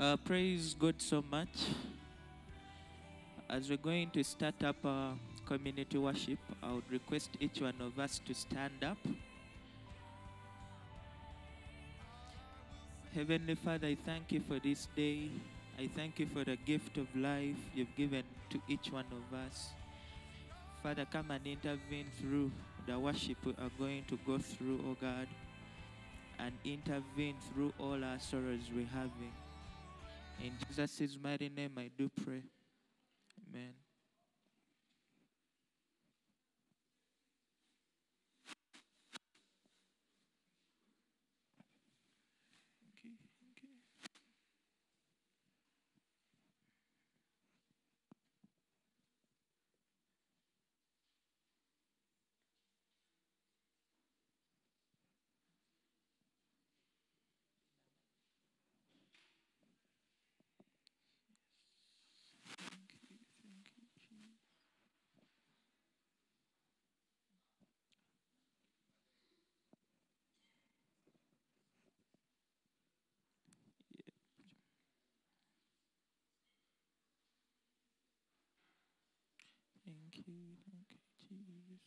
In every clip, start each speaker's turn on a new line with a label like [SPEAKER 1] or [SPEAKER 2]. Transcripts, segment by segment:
[SPEAKER 1] Uh, praise God so much. As we're going to start up our community worship, I would request each one of us to stand up. Heavenly Father, I thank you for this day. I thank you for the gift of life you've given to each one of us. Father, come and intervene through the worship we are going to go through, oh God, and intervene through all our sorrows we're having. In Jesus' mighty name, I do pray. Amen. You, Jesus.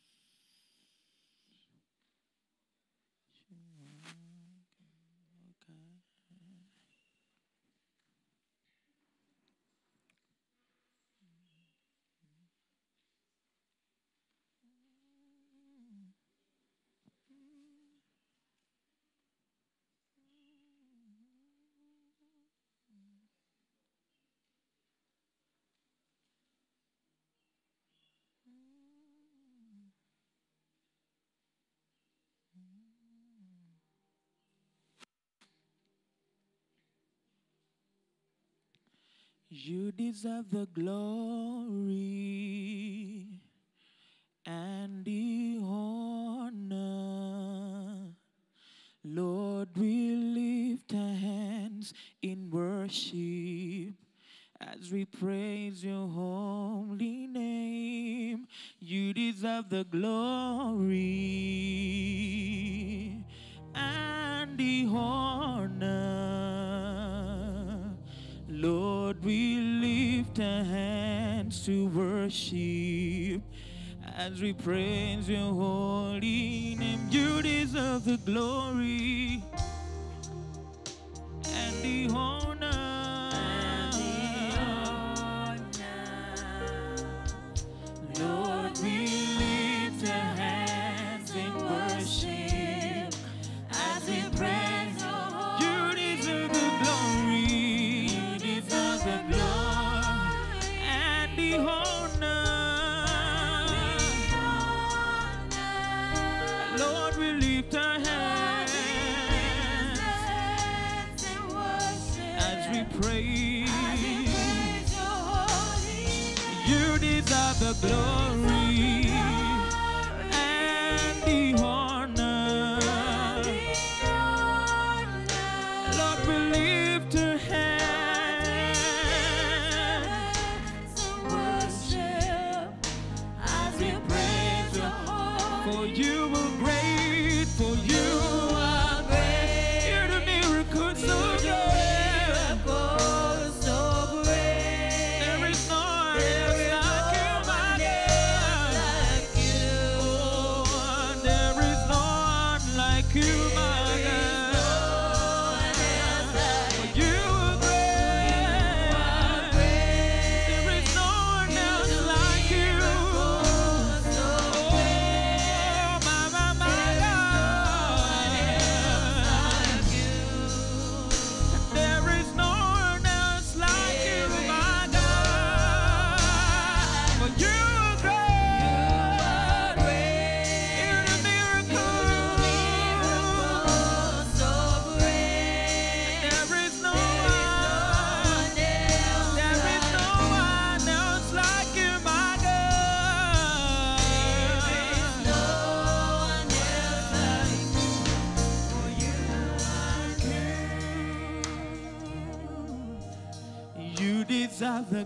[SPEAKER 1] You deserve the glory and the honor. Lord, we lift our hands in worship as we praise your holy name. You deserve the glory and the honor. Lord, we lift our hands to worship as we praise your holy name. You deserve the glory and the honor.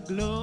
[SPEAKER 1] Deserve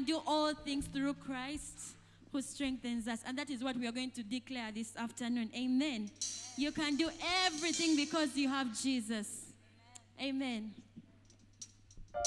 [SPEAKER 2] can do all things through Christ who strengthens us. And that is what we are going to declare this afternoon. Amen. You can do everything because you have Jesus. Amen. Come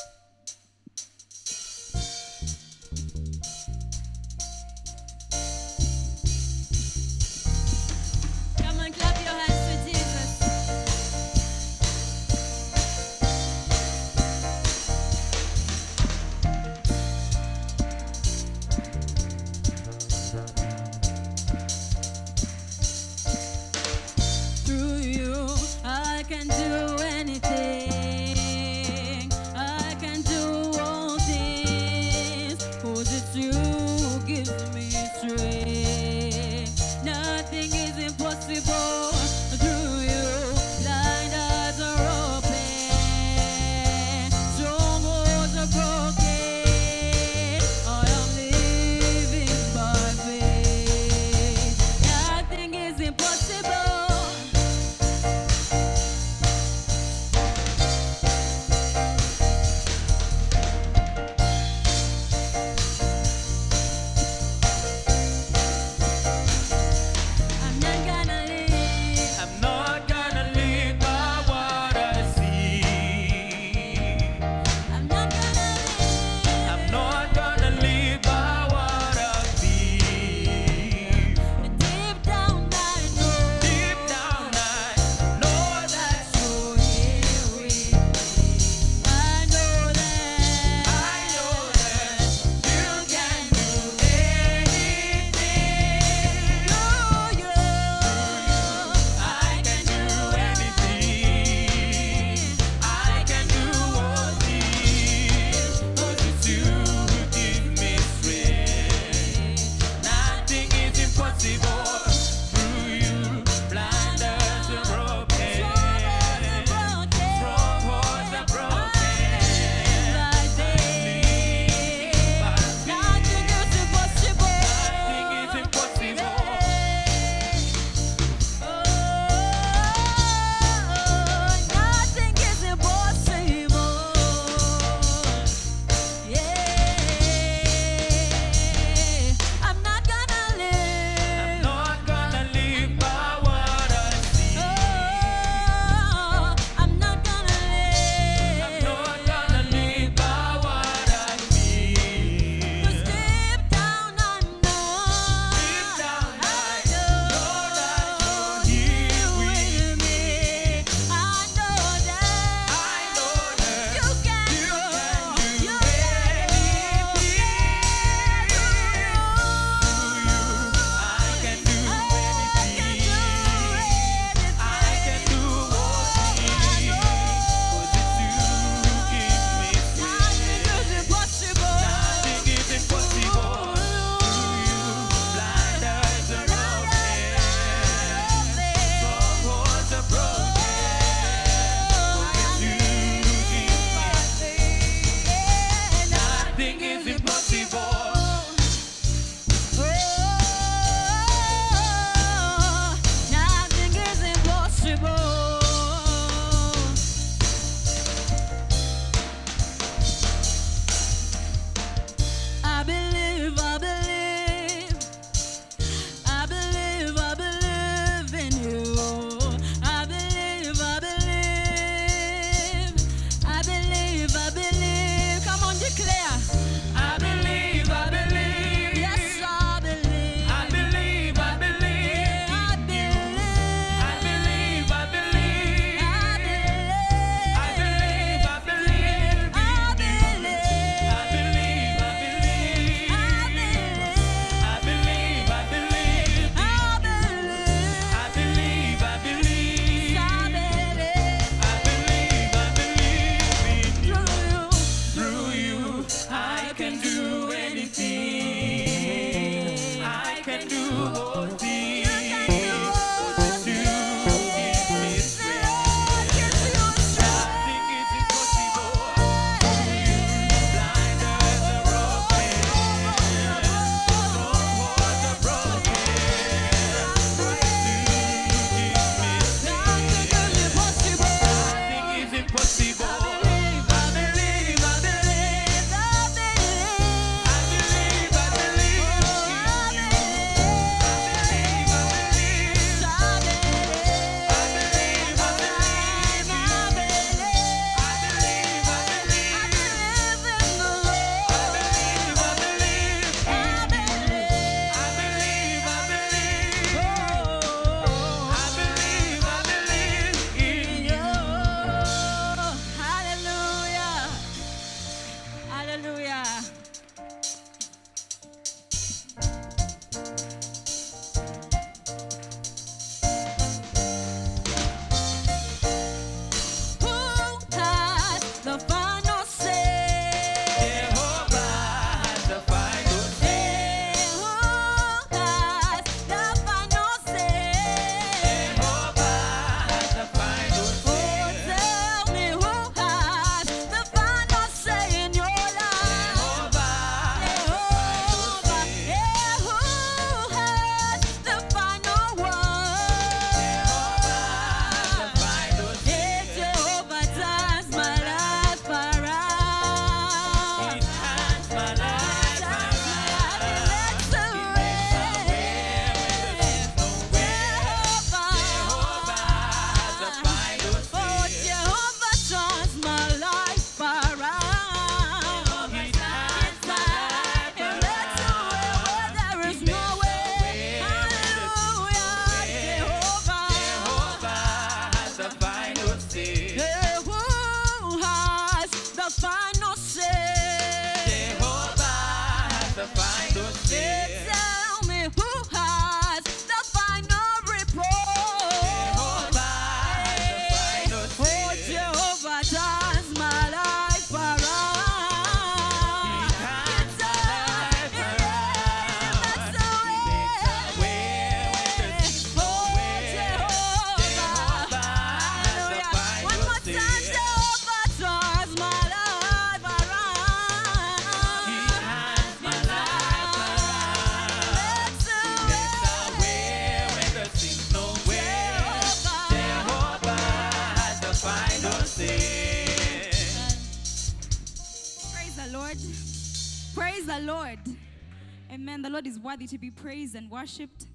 [SPEAKER 2] worthy to be praised and worshipped.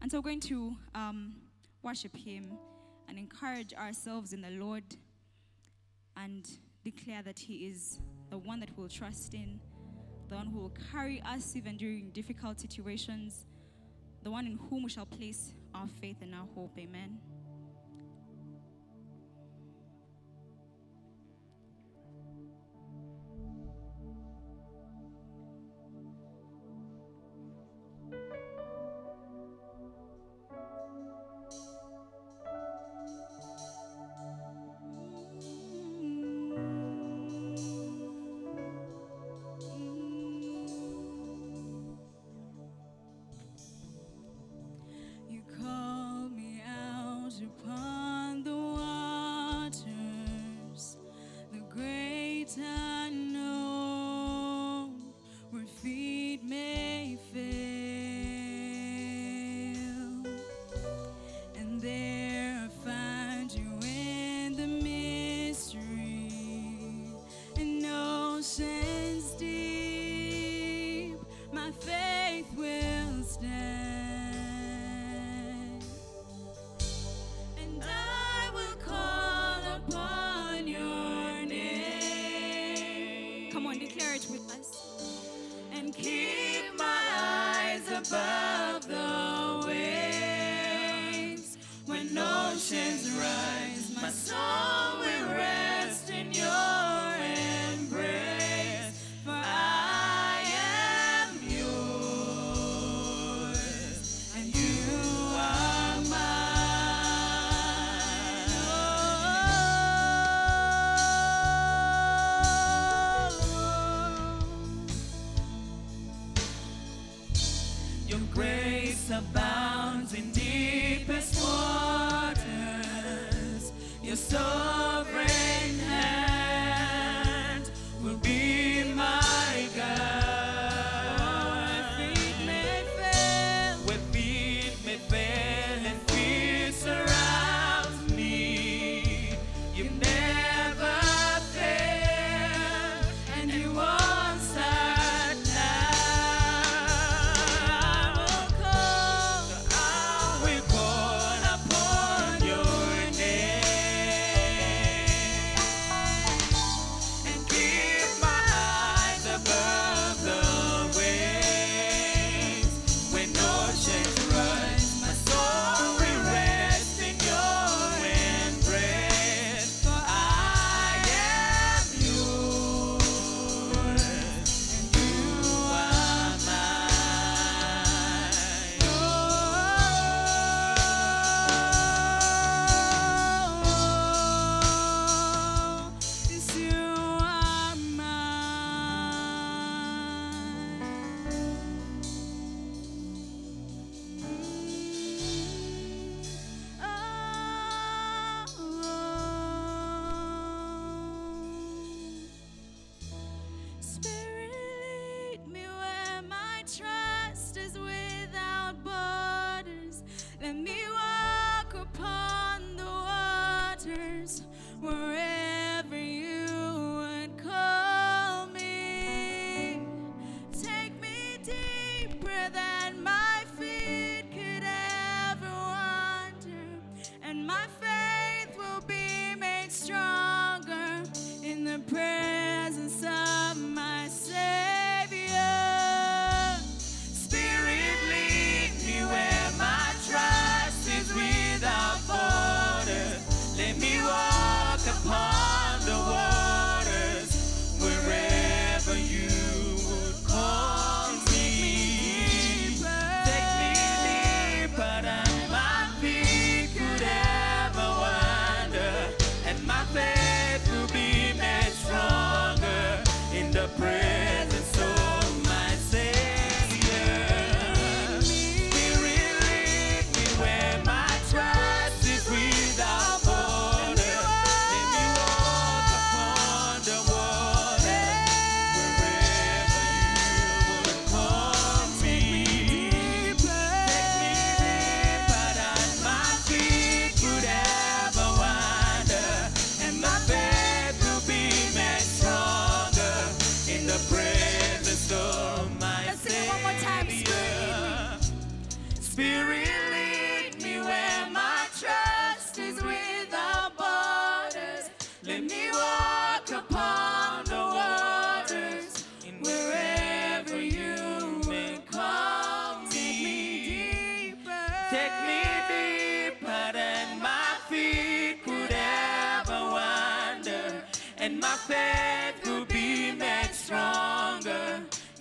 [SPEAKER 2] And so we're going to um, worship Him and encourage ourselves in the Lord and declare that He is the one that we'll trust in, the one who will carry us even during difficult situations, the one in whom we shall place our faith and our hope. Amen.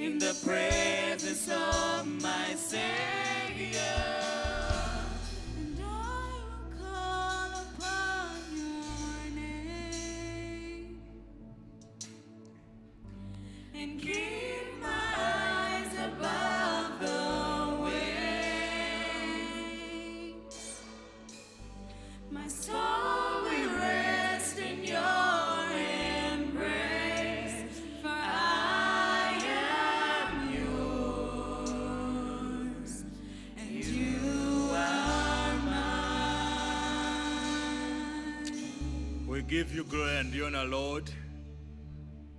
[SPEAKER 2] In the
[SPEAKER 1] presence of my Savior.
[SPEAKER 3] Give you glory and honor, Lord,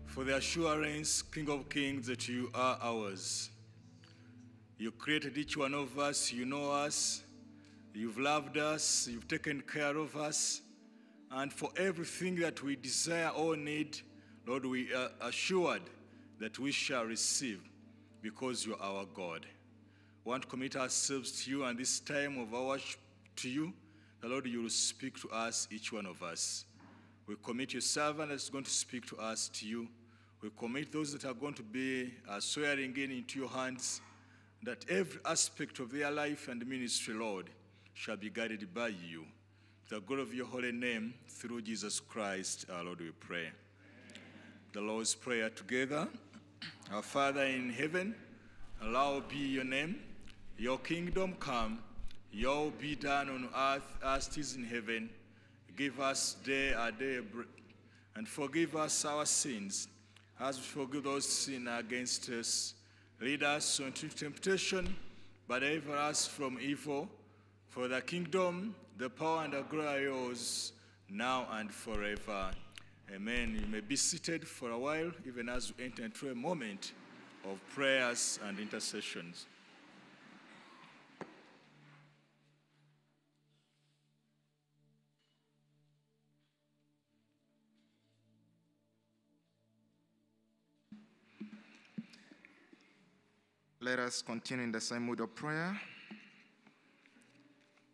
[SPEAKER 3] for the assurance, King of Kings, that you are ours. You created each one of us, you know us, you've loved us, you've taken care of us, and for everything that we desire or need, Lord, we are assured that we shall receive because you are our God. We want to commit ourselves to you and this time of our to you. The Lord, you will speak to us, each one of us. We commit your servant that's going to speak to us to you. We commit those that are going to be uh, swearing in into your hands, that every aspect of their life and ministry, Lord, shall be guided by you. The God of your holy name, through Jesus Christ, our Lord, we pray. The Lord's Prayer together. Our Father in heaven, hallowed be your name. Your kingdom come, your will be done on earth as it is in heaven. Give us day our day bread, and forgive us our sins, as we forgive those sin against us. Lead us into temptation, but deliver us from evil. For the kingdom, the power, and the glory are yours, now and forever. Amen. You may be seated for a while, even as we enter into a moment of prayers and intercessions.
[SPEAKER 4] Let us continue in the same mood of prayer.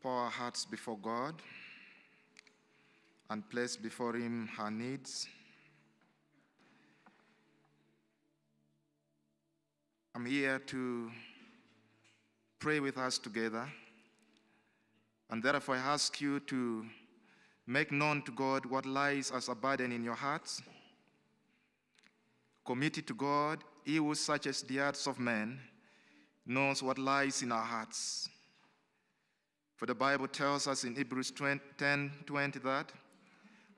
[SPEAKER 4] Pour our hearts before God and place before Him our needs. I'm here to pray with us together, and therefore I ask you to make known to God what lies as a burden in your hearts. Commit it to God, He who searches the hearts of men knows what lies in our hearts. For the Bible tells us in Hebrews 20, 10 20 that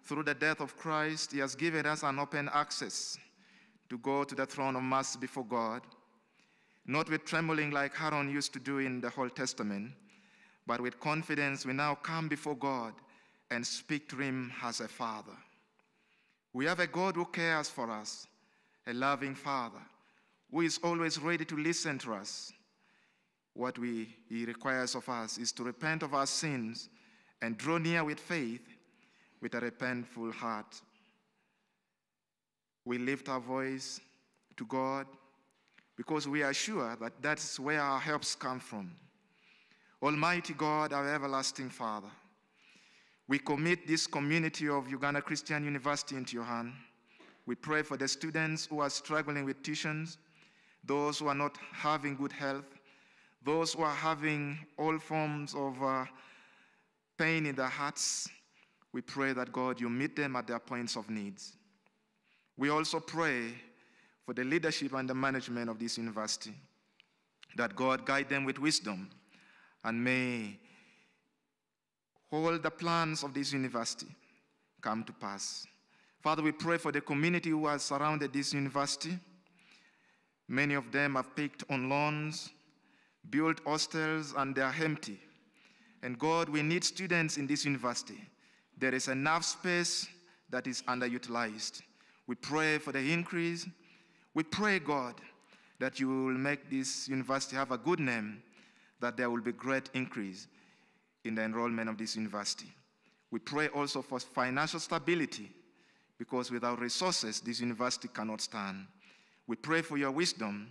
[SPEAKER 4] through the death of Christ, He has given us an open access to go to the throne of mercy before God, not with trembling like Aaron used to do in the Old Testament, but with confidence we now come before God and speak to Him as a Father. We have a God who cares for us, a loving Father, who is always ready to listen to us. What we, He requires of us is to repent of our sins and draw near with faith with a repentful heart. We lift our voice to God because we are sure that that's where our helps come from. Almighty God, our everlasting Father, we commit this community of Uganda Christian University into your hand. We pray for the students who are struggling with tuitions, those who are not having good health, those who are having all forms of uh, pain in their hearts. We pray that God, you meet them at their points of needs. We also pray for the leadership and the management of this university, that God guide them with wisdom and may all the plans of this university come to pass. Father, we pray for the community who has surrounded this university. Many of them have picked on loans, built hostels, and they are empty. And God, we need students in this university. There is enough space that is underutilized. We pray for the increase. We pray, God, that you will make this university have a good name, that there will be great increase in the enrollment of this university. We pray also for financial stability because without resources, this university cannot stand. We pray for your wisdom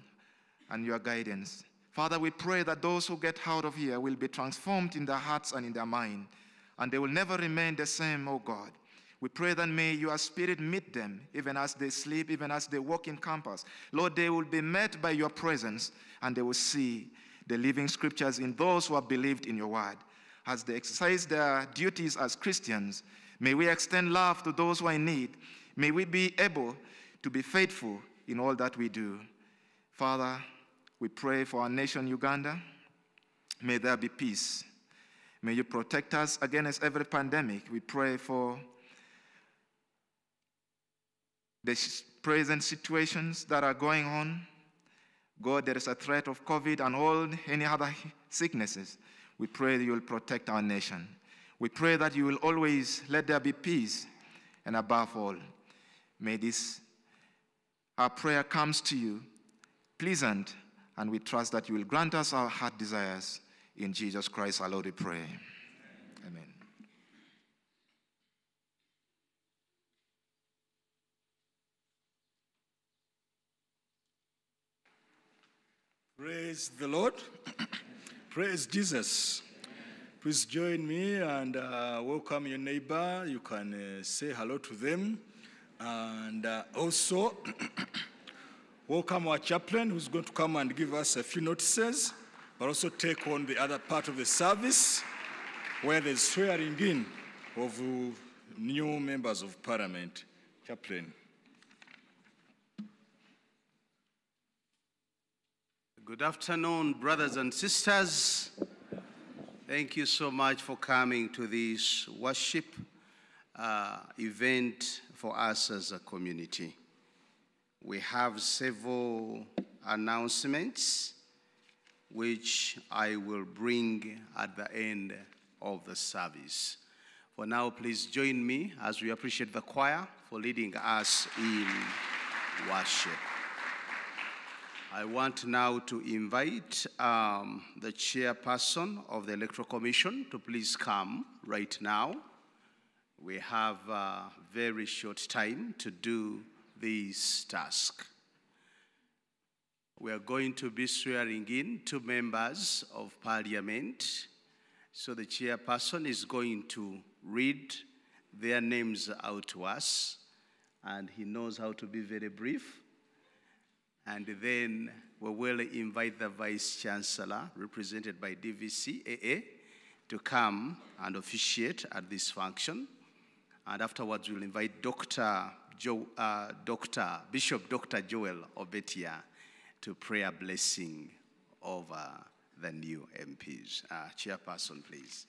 [SPEAKER 4] and your guidance. Father, we pray that those who get out of here will be transformed in their hearts and in their mind, and they will never remain the same, oh God. We pray that may your spirit meet them, even as they sleep, even as they walk in campus. Lord, they will be met by your presence and they will see the living scriptures in those who have believed in your word. As they exercise their duties as Christians, may we extend love to those who are in need. May we be able to be faithful in all that we do. Father, we pray for our nation, Uganda. May there be peace. May you protect us against every pandemic. We pray for the present situations that are going on. God, there is a threat of COVID and all any other sicknesses. We pray that you will protect our nation. We pray that you will always let there be peace, and above all, may this our prayer comes to you pleasant, and we trust that you will grant us our heart desires. In Jesus Christ, our Lord, we pray. Amen.
[SPEAKER 3] Praise the Lord. Praise Jesus. Please join me and uh, welcome your neighbor. You can uh, say hello to them. And uh, also, welcome our chaplain who's going to come and give us a few notices, but also take on the other part of the service where there's swearing in of new members of parliament. Chaplain.
[SPEAKER 5] Good afternoon, brothers and sisters. Thank you so much for coming to this worship uh, event for us as a community. We have several announcements which I will bring at the end of the service. For now, please join me as we appreciate the choir for leading us in worship. I want now to invite um, the chairperson of the Electoral Commission to please come right now. We have a very short time to do this task. We are going to be swearing in two members of parliament. So the chairperson is going to read their names out to us, and he knows how to be very brief. And then we will invite the Vice Chancellor, represented by DVC AA, to come and officiate at this function. And afterwards, we'll invite Dr. Jo, uh, Dr. Bishop Dr. Joel Obetia to pray a blessing over the new MPs. Uh, chairperson, please.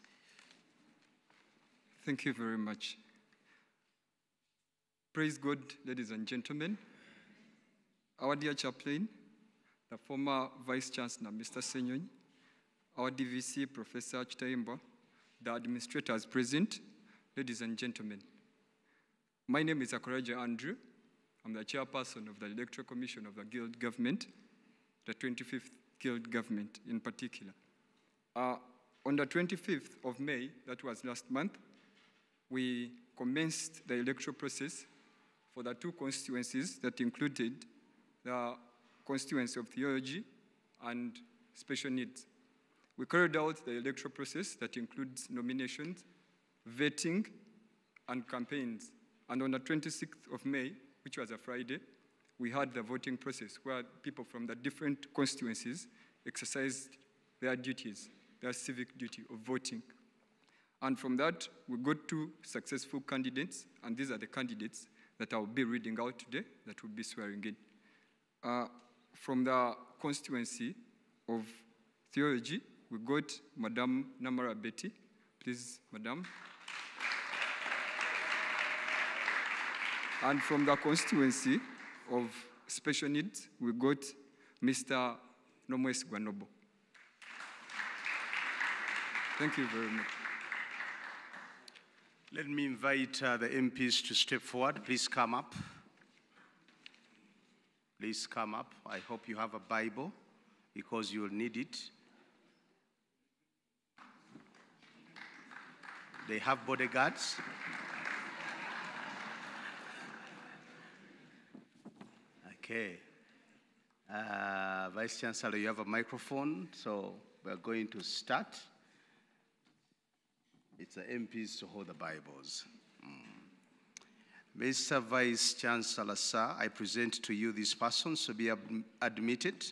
[SPEAKER 6] Thank you very much. Praise God, ladies and gentlemen. Our dear chaplain, the former Vice Chancellor, Mr. Senyonyi, our DVC, Professor Kitayimbwa, the administrators present, ladies and gentlemen. My name is Akoraja Andrew. I'm the chairperson of the Electoral Commission of the Guild Government, the 25th Guild Government in particular. Uh, on the 25th of May, that was last month, we commenced the electoral process for the two constituencies that included the constituency of theology and special needs. We carried out the electoral process that includes nominations, vetting, and campaigns. And on the 26th of May, which was a Friday, we had the voting process where people from the different constituencies exercised their duties, their civic duty of voting. And from that, we got two successful candidates, and these are the candidates that I'll be reading out today that will be swearing in. Uh, from the constituency of theology, we got Madame Namara Betty. Please, Madame. And from the constituency of special needs, we got Mr. Nomwesigwa Noble. Thank you very much.
[SPEAKER 5] Let me invite uh, the MPs to step forward. Please come up. Please come up. I hope you have a Bible because you'll need it. They have bodyguards. Okay. Uh, Vice Chancellor, you have a microphone, so we're going to start. It's the MPs to hold the Bibles. Mm. Mr. Vice Chancellor, sir, I present to you these persons to be admitted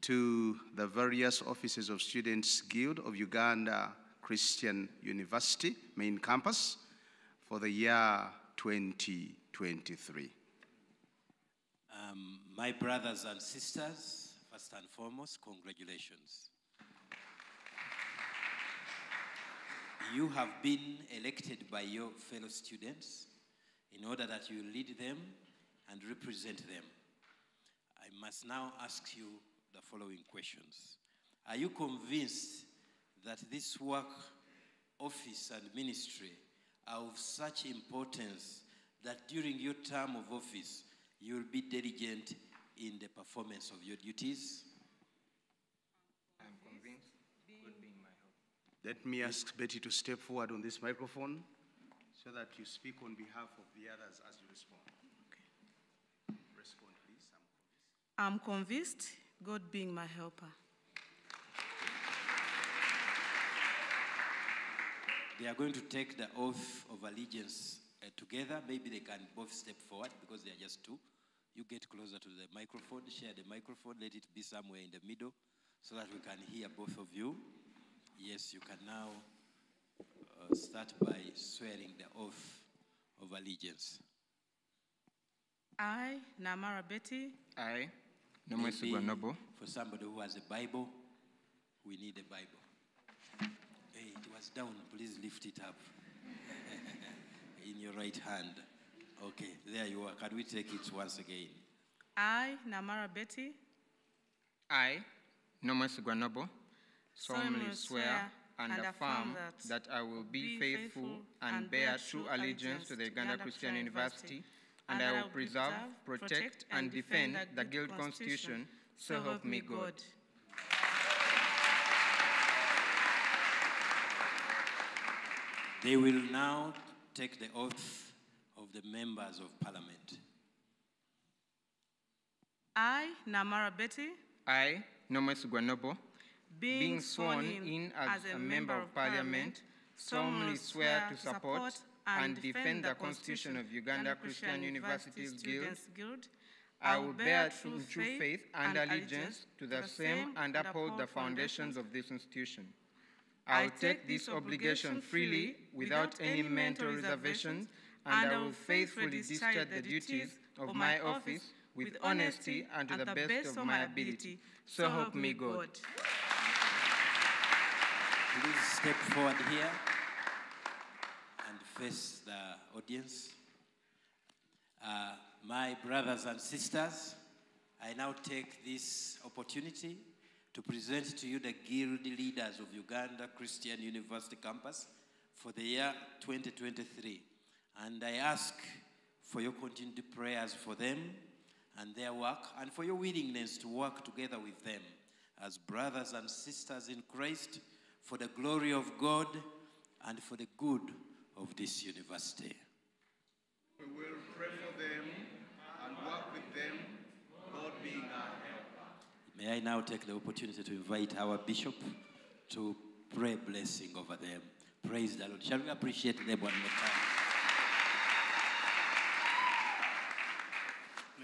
[SPEAKER 5] to the various offices of Students Guild of Uganda Christian University main campus for the year 2023.
[SPEAKER 7] My brothers and sisters, first and foremost, congratulations. You have been elected by your fellow students in order that you lead them and represent them. I must now ask you the following questions. Are you convinced that this work, office, and ministry are of such importance that during your term of office you will be diligent in the performance of your duties? I'm convinced God being my help.
[SPEAKER 5] Let me ask Betty to step forward on this microphone so that you speak on behalf of the others as you respond. Okay. Respond, please.
[SPEAKER 8] I'm convinced, God being my helper.
[SPEAKER 7] They are going to take the oath of allegiance uh, together. Maybe they can both step forward because they are just two. You get closer to the microphone, share the microphone, let it be somewhere in the middle so that we can hear both of you. Yes, you can now uh, start by swearing the oath of allegiance.
[SPEAKER 8] I, Namara Betty,
[SPEAKER 9] I, Nomwesigwa
[SPEAKER 7] Maybe
[SPEAKER 9] Noble,
[SPEAKER 7] For somebody who has a Bible, we need a Bible. Hey, it was down. Please lift it up. In your right hand. Okay, there you are. Can we take it once again?
[SPEAKER 8] I, Namara Betty,
[SPEAKER 9] I, Nomwesigwa Noble, solemnly
[SPEAKER 8] solemnly
[SPEAKER 9] swear and affirm that I will be faithful and bear true allegiance to the Uganda Christian University, and I will preserve, protect, and defend the Guild Constitution, so help me God.
[SPEAKER 7] They will now take the oath of the members of parliament.
[SPEAKER 8] I, Namara Betty,
[SPEAKER 9] I, Nomwesigwa Noble,
[SPEAKER 8] being,
[SPEAKER 9] being sworn in as a member of Parliament, solemnly swear to support and defend the Constitution of Uganda Christian University Guild,
[SPEAKER 8] Students Guild.
[SPEAKER 9] I will bear true, true faith and allegiance to the same and uphold the foundations of this institution. I will take this obligation freely without any mental reservations, and I will faithfully discharge the duties of my office with honesty and to the best of my ability. So help me God.
[SPEAKER 7] Please step forward here and face the audience. Uh, my brothers and sisters, I now take this opportunity to present to you the guild leaders of Uganda Christian University campus for the year 2023. And I ask for your continued prayers for them and their work, and for your willingness to work together with them as brothers and sisters in Christ for the glory of God and for the good of this university.
[SPEAKER 5] We will pray for them and work with them, God being our helper.
[SPEAKER 7] May I now take the opportunity to invite our bishop to pray blessing over them. Praise the Lord. Shall we appreciate them one more time?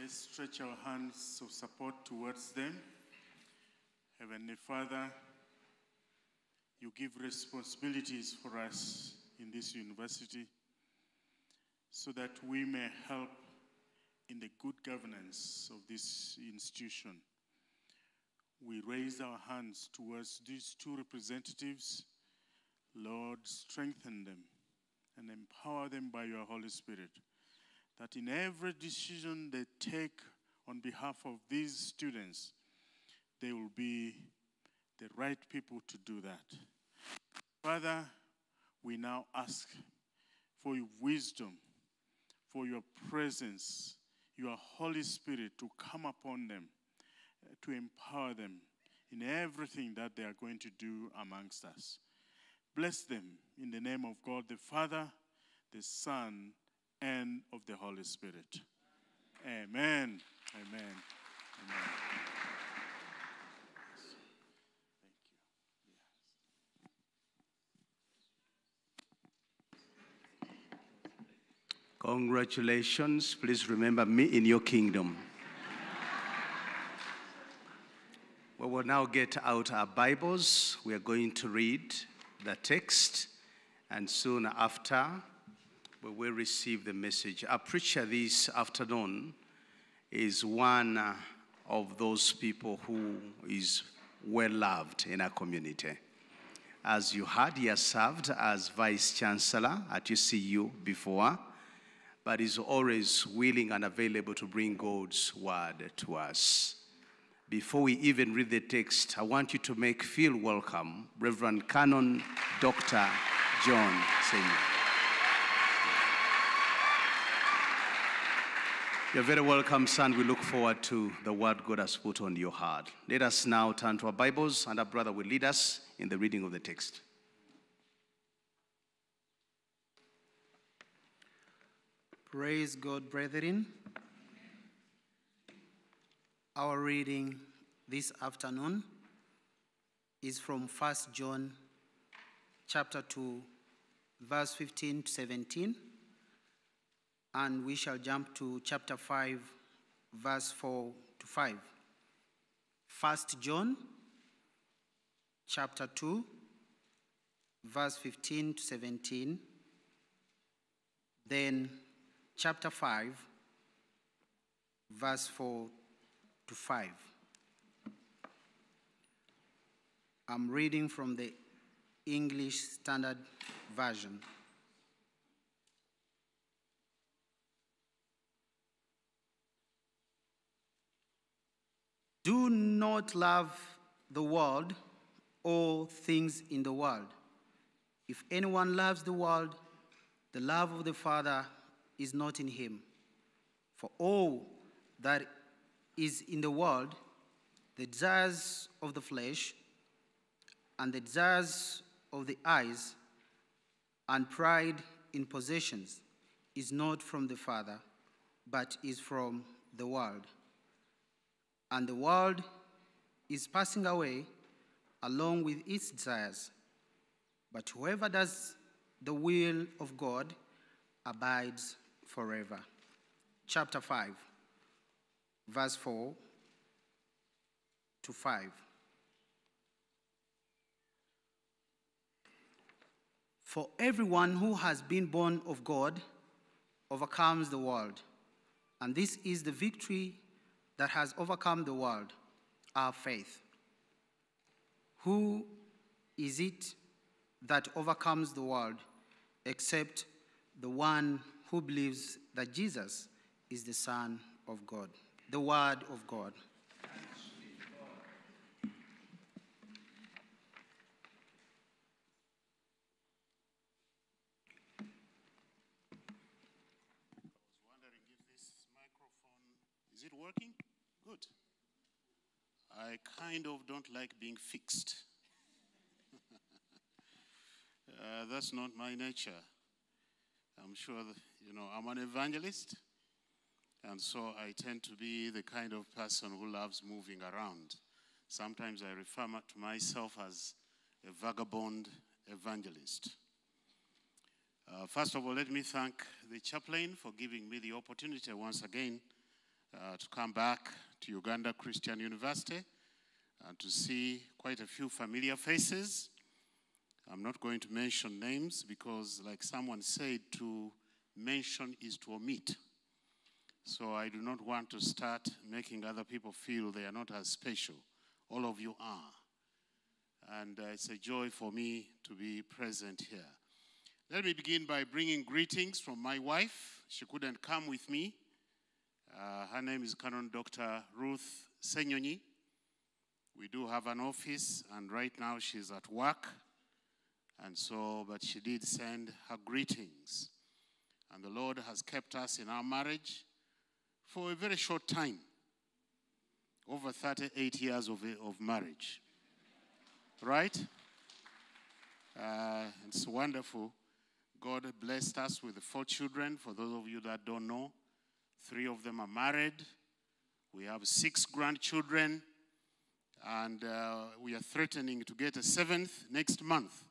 [SPEAKER 10] Let's stretch our hands of support towards them. Heavenly Father, you give responsibilities for us in this university so that we may help in the good governance of this institution. We raise our hands towards these two representatives. Lord, strengthen them and empower them by your Holy Spirit that in every decision they take on behalf of these students, they will be the right people to do that. Father, we now ask for your wisdom, for your presence, your Holy Spirit to come upon them, uh, to empower them in everything that they are going to do amongst us. Bless them in the name of God the Father, the Son, and of the Holy Spirit. Amen. Amen. Amen.
[SPEAKER 5] Congratulations. Please remember me in your kingdom. we will now get out our Bibles. We are going to read the text, and soon after, we will receive the message. Our preacher this afternoon is one uh, of those people who is well loved in our community. As you heard, he has served as Vice Chancellor at UCU before, but is always willing and available to bring God's word to us. Before we even read the text, I want you to make feel welcome Reverend Canon Dr. John Senyonyi. You're very welcome, son. We look forward to the word God has put on your heart. Let us now turn to our Bibles, and our brother will lead us in the reading of the text.
[SPEAKER 11] Praise God, brethren. Our reading this afternoon is from 1 John chapter 2, verse 15 to 17, and we shall jump to chapter 5, verse 4 to 5. First John chapter 2, verse 15 to 17, then chapter 5, verse 4 to 5. I'm reading from the English Standard Version. Do not love the world or things in the world. If anyone loves the world, the love of the Father is not in him. For all that is in the world, the desires of the flesh, and the desires of the eyes, and pride in possessions, is not from the Father, but is from the world. And the world is passing away along with its desires. But whoever does the will of God abides forever. Chapter 5, verse 4 to 5. For everyone who has been born of God overcomes the world. And this is the victory that has overcome the world, our faith. Who is it that overcomes the world except the one who believes that Jesus is the Son of God, the Word of God?
[SPEAKER 12] Is it working? Good. I kind of don't like being fixed. uh, that's not my nature. I'm sure, that, you know, I'm an evangelist, and so I tend to be the kind of person who loves moving around. Sometimes I refer to myself as a vagabond evangelist. Uh, first of all, let me thank the chaplain for giving me the opportunity once again uh, to come back to Uganda Christian University and to see quite a few familiar faces. I'm not going to mention names because, like someone said, to mention is to omit. So I do not want to start making other people feel they are not as special. All of you are. And uh, it's a joy for me to be present here. Let me begin by bringing greetings from my wife. She couldn't come with me. Uh, her name is Canon Dr. Ruth Senyonyi. We do have an office, and right now she's at work. And so, but she did send her greetings. And the Lord has kept us in our marriage for a very short time over 38 years of, of marriage. Right? Uh, it's wonderful. God blessed us with four children. For those of you that don't know, three of them are married. We have six grandchildren, and uh, we are threatening to get a seventh next month.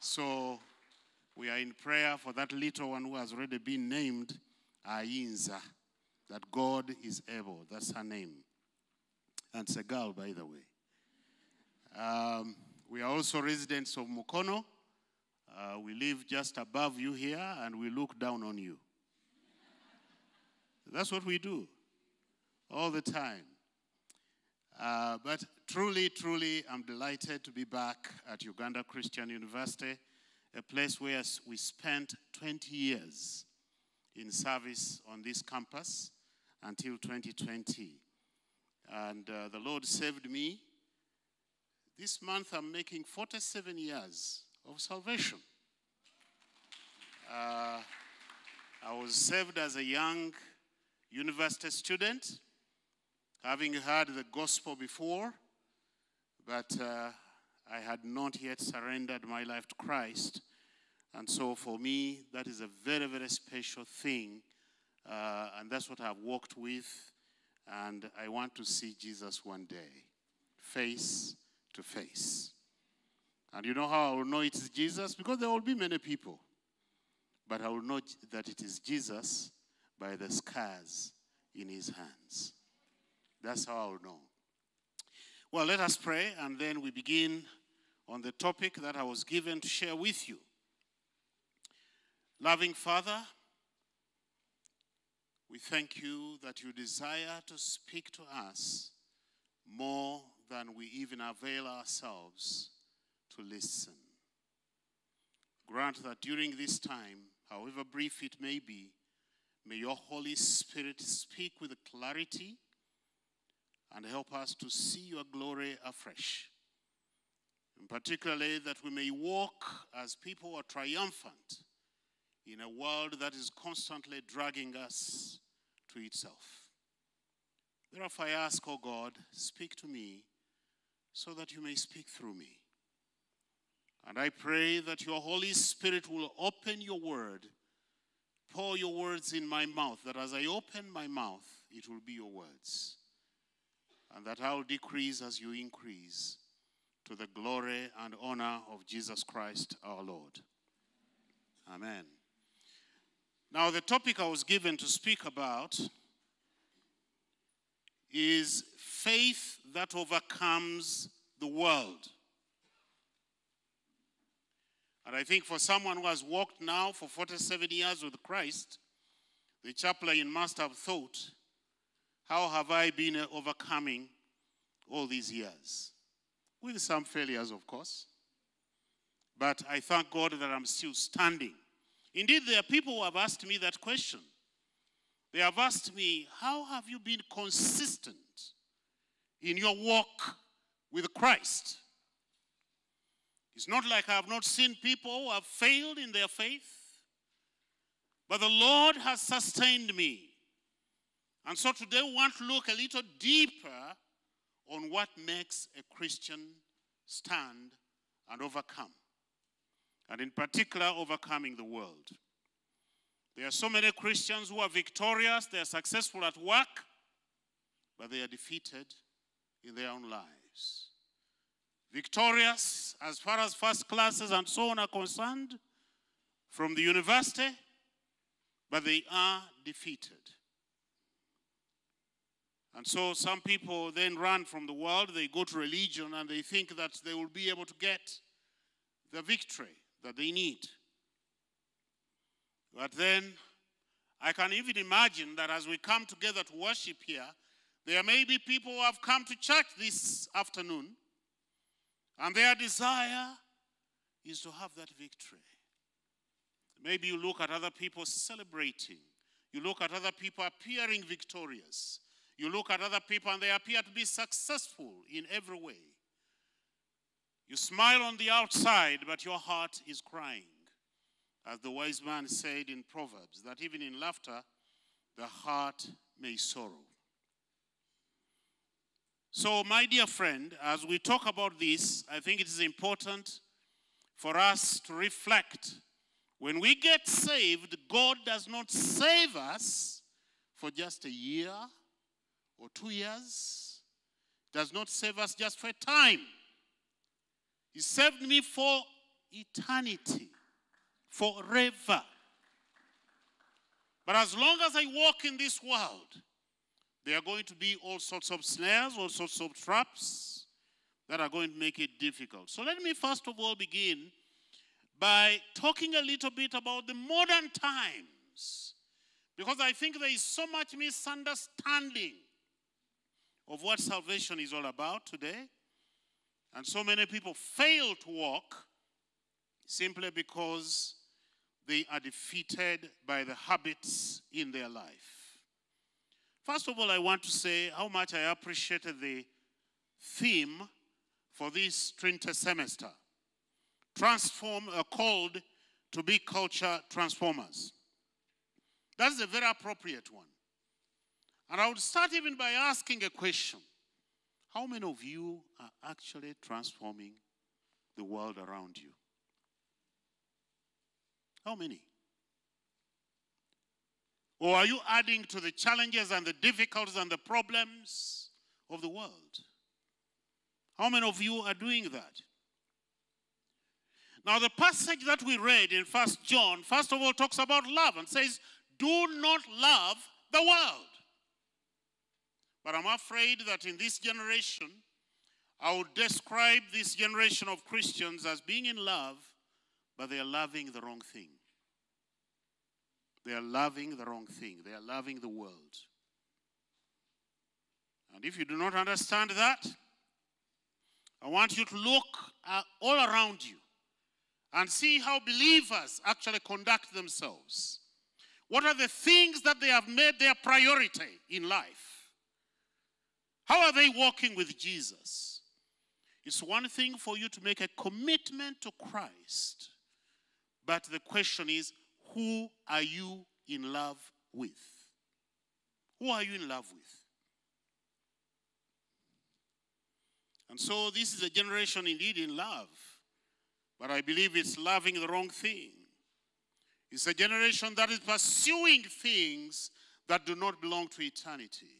[SPEAKER 12] So We are in prayer for that little one who has already been named Ainza, that God is able. That's her name. And it's a girl, by the way. Um, we are also residents of Mukono. Uh, we live just above you here and we look down on you. That's what we do all the time. Uh, but truly, truly, I'm delighted to be back at Uganda Christian University, a place where we spent 20 years in service on this campus until 2020. And uh, the Lord saved me. This month I'm making 47 years of salvation. Uh, I was saved as a young university student, having heard the gospel before, but uh, I had not yet surrendered my life to Christ. And so for me, that is a very, very special thing. Uh, and that's what I've walked with. And I want to see Jesus one day, face to face. And you know how I will know it is Jesus? Because there will be many people. But I will know that it is Jesus by the scars in his hands. That's how I will know. Well, let us pray, and then we begin on the topic that I was given to share with you. Loving Father, we thank you that you desire to speak to us more than we even avail ourselves to listen. Grant that during this time, however brief it may be, may your Holy Spirit speak with clarity and help us to see your glory afresh. And particularly that we may walk as people who are triumphant in a world that is constantly dragging us to itself. Therefore, I ask, O oh God, speak to me so that you may speak through me. And I pray that your Holy Spirit will open your word, pour your words in my mouth, that as I open my mouth, it will be your words. And that I'll decrease as you increase to the glory and honor of Jesus Christ our Lord. Amen. Now, the topic I was given to speak about is faith that overcomes the world. And I think for someone who has walked now for 47 years with Christ, the chaplain must have thought, how have I been uh, overcoming all these years? With some failures, of course. But I thank God that I'm still standing. Indeed, there are people who have asked me that question. They have asked me, How have you been consistent in your walk with Christ? It's not like I have not seen people who have failed in their faith, but the Lord has sustained me. And so today we want to look a little deeper on what makes a Christian stand and overcome and in particular, overcoming the world. There are so many Christians who are victorious, they are successful at work, but they are defeated in their own lives. Victorious as far as first classes and so on are concerned from the university, but they are defeated. And so some people then run from the world, they go to religion, and they think that they will be able to get the victory that they need. But then I can even imagine that as we come together to worship here, there may be people who have come to church this afternoon, and their desire is to have that victory. Maybe you look at other people celebrating, you look at other people appearing victorious, you look at other people and they appear to be successful in every way. You smile on the outside, but your heart is crying. As the wise man said in Proverbs, that even in laughter, the heart may sorrow. So, my dear friend, as we talk about this, I think it is important for us to reflect. When we get saved, God does not save us for just a year or two years, does not save us just for a time. He saved me for eternity, forever. But as long as I walk in this world, there are going to be all sorts of snares, all sorts of traps that are going to make it difficult. So let me first of all begin by talking a little bit about the modern times. Because I think there is so much misunderstanding of what salvation is all about today. And so many people fail to walk simply because they are defeated by the habits in their life. First of all, I want to say how much I appreciated the theme for this 20 semester. Transform, uh, called to be culture transformers. That's a very appropriate one. And I would start even by asking a question How many of you are actually transforming the world around you? How many? Or are you adding to the challenges and the difficulties and the problems of the world? How many of you are doing that? Now, the passage that we read in First John, first of all, talks about love and says, Do not love the world. But I'm afraid that in this generation, I would describe this generation of Christians as being in love, but they are loving the wrong thing. They are loving the wrong thing. They are loving the world. And if you do not understand that, I want you to look all around you and see how believers actually conduct themselves. What are the things that they have made their priority in life? How are they walking with Jesus? It's one thing for you to make a commitment to Christ, but the question is who are you in love with? Who are you in love with? And so this is a generation indeed in love, but I believe it's loving the wrong thing. It's a generation that is pursuing things that do not belong to eternity.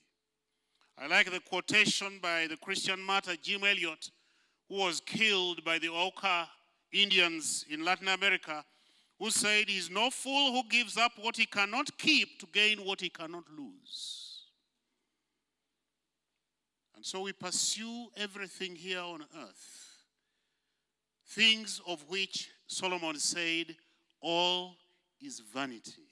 [SPEAKER 12] I like the quotation by the Christian martyr Jim Elliot, who was killed by the Auca Indians in Latin America who said, He's no fool who gives up what he cannot keep to gain what he cannot lose. And so we pursue everything here on earth, things of which Solomon said, All is vanity.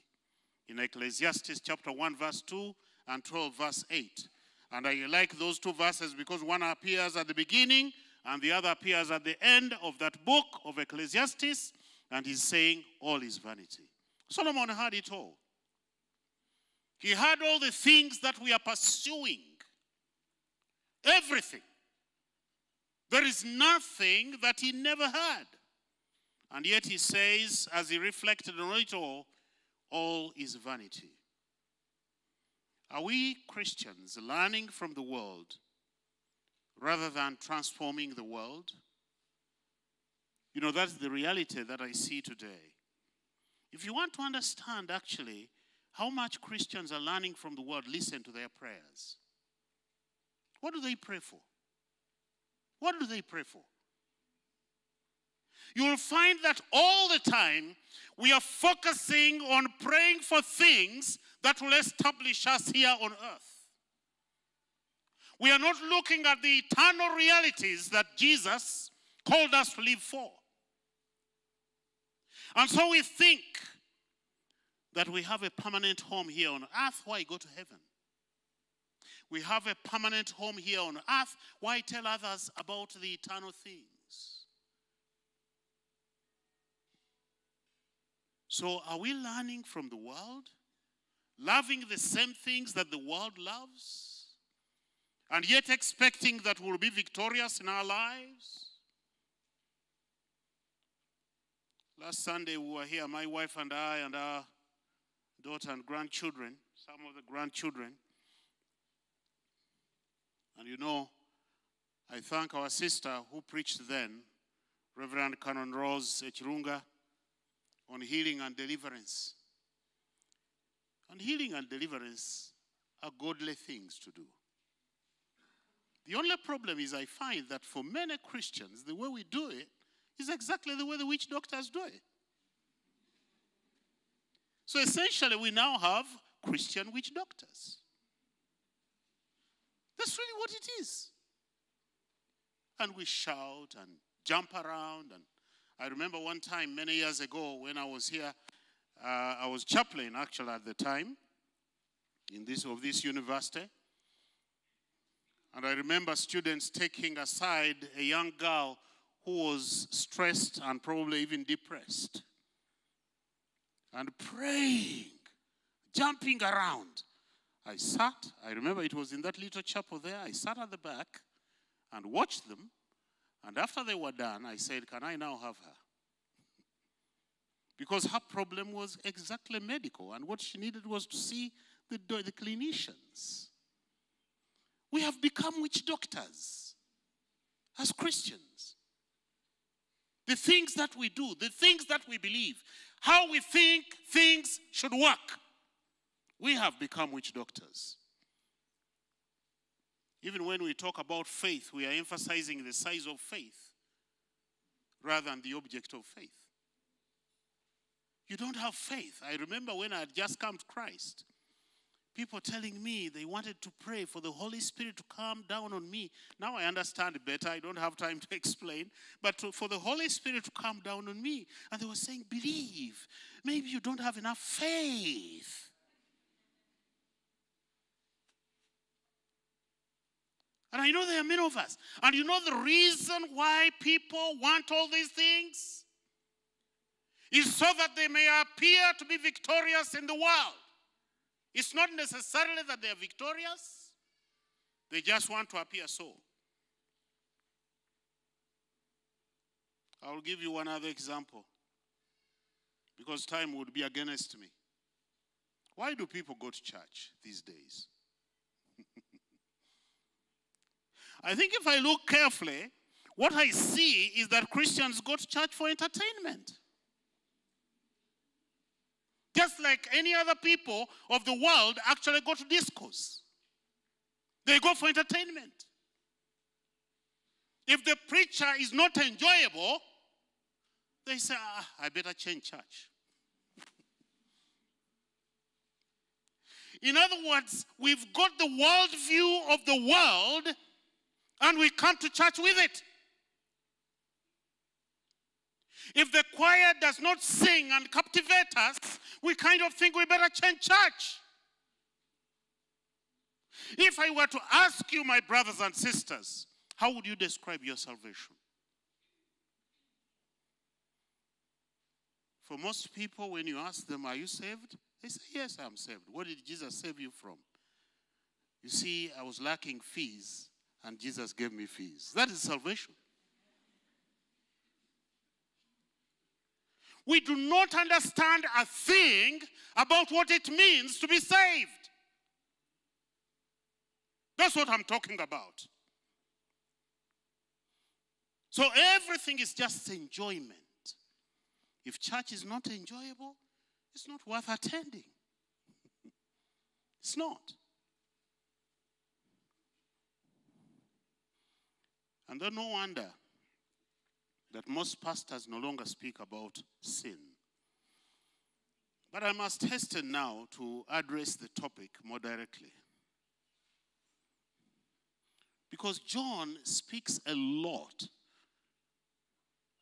[SPEAKER 12] In Ecclesiastes chapter 1, verse 2 and 12, verse 8. And I like those two verses because one appears at the beginning and the other appears at the end of that book of Ecclesiastes. And he's saying, All is vanity. Solomon had it all. He had all the things that we are pursuing. Everything. There is nothing that he never had. And yet he says, as he reflected on it all, all is vanity. Are we Christians learning from the world rather than transforming the world? You know, that's the reality that I see today. If you want to understand actually how much Christians are learning from the world, listen to their prayers. What do they pray for? What do they pray for? You will find that all the time we are focusing on praying for things that will establish us here on earth. We are not looking at the eternal realities that Jesus called us to live for. And so we think that we have a permanent home here on earth. Why go to heaven? We have a permanent home here on earth. Why tell others about the eternal things? So, are we learning from the world? Loving the same things that the world loves? And yet expecting that we'll be victorious in our lives? Last Sunday, we were here, my wife and I, and our daughter and grandchildren, some of the grandchildren. And you know, I thank our sister who preached then, Reverend Canon Rose Echirunga, on healing and deliverance. And healing and deliverance are godly things to do. The only problem is, I find that for many Christians, the way we do it is exactly the way the witch doctors do it. So essentially, we now have Christian witch doctors. That's really what it is. And we shout and jump around. And I remember one time many years ago when I was here, uh, I was chaplain actually at the time in this of this university. And I remember students taking aside a young girl who was stressed and probably even depressed. And praying, jumping around. I sat, I remember it was in that little chapel there. I sat at the back and watched them. And after they were done, I said, Can I now have her? Because her problem was exactly medical, and what she needed was to see the, the clinicians. We have become witch doctors as Christians. The things that we do, the things that we believe, how we think things should work, we have become witch doctors. Even when we talk about faith, we are emphasizing the size of faith rather than the object of faith. You don't have faith. I remember when I had just come to Christ, people telling me they wanted to pray for the Holy Spirit to come down on me. Now I understand better. I don't have time to explain. But to, for the Holy Spirit to come down on me. And they were saying, believe. Maybe you don't have enough faith. And I know there are many of us. And you know the reason why people want all these things? Is so that they may appear to be victorious in the world. It's not necessarily that they are victorious, they just want to appear so. I'll give you one other example because time would be against me. Why do people go to church these days? I think if I look carefully, what I see is that Christians go to church for entertainment. Just like any other people of the world actually go to discos, they go for entertainment. If the preacher is not enjoyable, they say, ah, I better change church. In other words, we've got the worldview of the world and we come to church with it. If the choir does not sing and captivate us, we kind of think we better change church. If I were to ask you, my brothers and sisters, how would you describe your salvation? For most people, when you ask them, Are you saved? They say, Yes, I'm saved. What did Jesus save you from? You see, I was lacking fees and Jesus gave me fees. That is salvation. We do not understand a thing about what it means to be saved. That's what I'm talking about. So everything is just enjoyment. If church is not enjoyable, it's not worth attending. it's not. And then no wonder that most pastors no longer speak about sin. But I must hasten now to address the topic more directly. Because John speaks a lot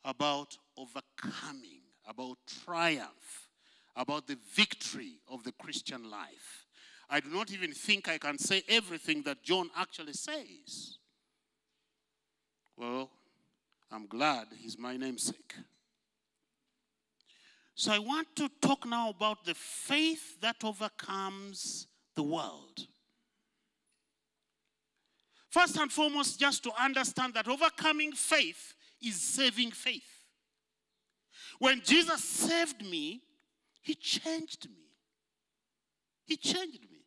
[SPEAKER 12] about overcoming, about triumph, about the victory of the Christian life. I do not even think I can say everything that John actually says. Well, I'm glad he's my namesake. So I want to talk now about the faith that overcomes the world. First and foremost, just to understand that overcoming faith is saving faith. When Jesus saved me, he changed me. He changed me.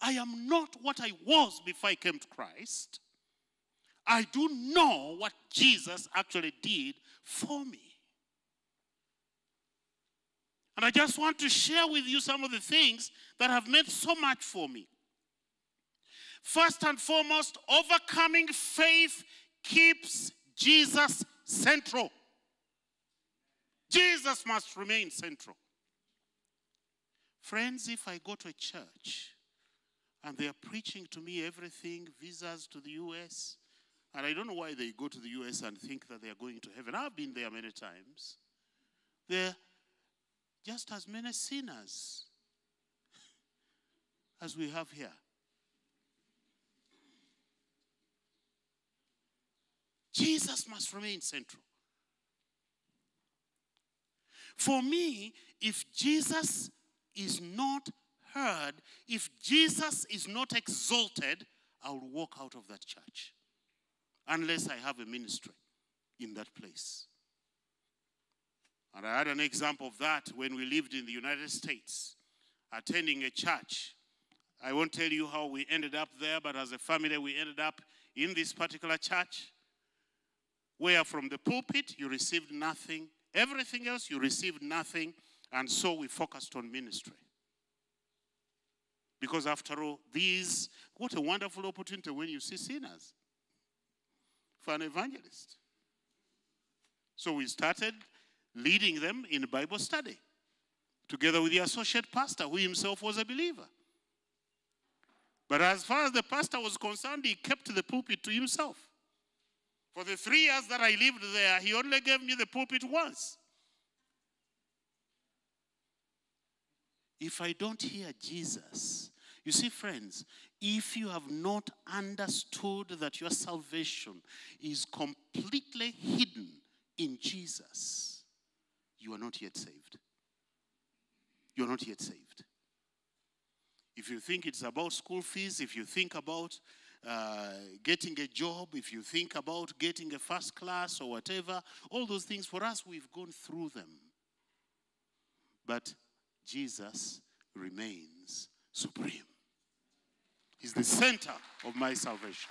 [SPEAKER 12] I am not what I was before I came to Christ. I do know what Jesus actually did for me. And I just want to share with you some of the things that have meant so much for me. First and foremost, overcoming faith keeps Jesus central. Jesus must remain central. Friends, if I go to a church and they are preaching to me everything, visas to the US, and I don't know why they go to the US and think that they are going to heaven. I've been there many times. They're just as many sinners as we have here. Jesus must remain central. For me, if Jesus is not heard, if Jesus is not exalted, I will walk out of that church unless I have a ministry in that place. And I had an example of that when we lived in the United States, attending a church. I won't tell you how we ended up there, but as a family, we ended up in this particular church where from the pulpit you received nothing, everything else you received nothing, and so we focused on ministry. Because after all, these, what a wonderful opportunity when you see sinners for an evangelist. So we started leading them in Bible study together with the associate pastor, who himself was a believer. But as far as the pastor was concerned, he kept the pulpit to himself. For the three years that I lived there, he only gave me the pulpit once. If I don't hear Jesus, you see, friends, if you have not understood that your salvation is completely hidden in Jesus, you are not yet saved. You're not yet saved. If you think it's about school fees, if you think about uh, getting a job, if you think about getting a first class or whatever, all those things for us, we've gone through them. But Jesus remains supreme. He's the center of my salvation.